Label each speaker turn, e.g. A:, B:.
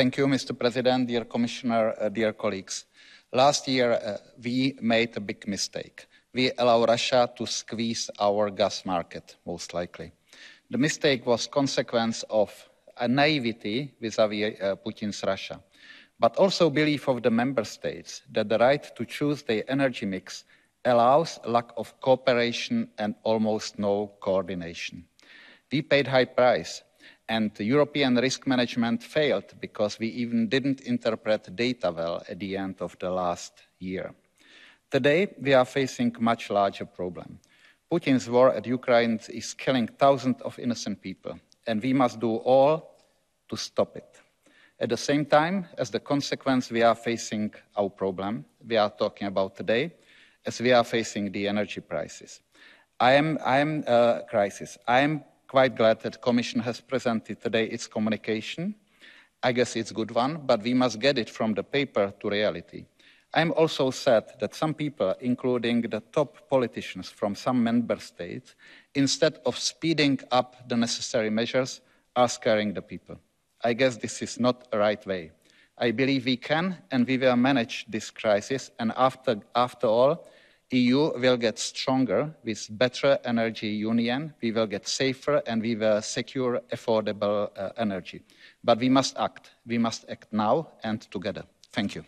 A: Thank you, Mr. President, dear Commissioner, uh, dear colleagues. Last year, uh, we made a big mistake. We allow Russia to squeeze our gas market, most likely. The mistake was consequence of a naivety vis-à-vis -vis, uh, Putin's Russia, but also belief of the member states that the right to choose their energy mix allows lack of cooperation and almost no coordination. We paid high price and European risk management failed because we even didn't interpret data well at the end of the last year. Today, we are facing a much larger problem. Putin's war at Ukraine is killing thousands of innocent people, and we must do all to stop it. At the same time, as the consequence, we are facing our problem we are talking about today, as we are facing the energy prices. I am, I am uh, crisis. I am quite glad that the Commission has presented today its communication. I guess it's a good one, but we must get it from the paper to reality. I'm also sad that some people, including the top politicians from some member states, instead of speeding up the necessary measures, are scaring the people. I guess this is not the right way. I believe we can and we will manage this crisis, and after, after all, EU will get stronger with better energy union, we will get safer and we will secure affordable uh, energy. But we must act. We must act now and together. Thank you.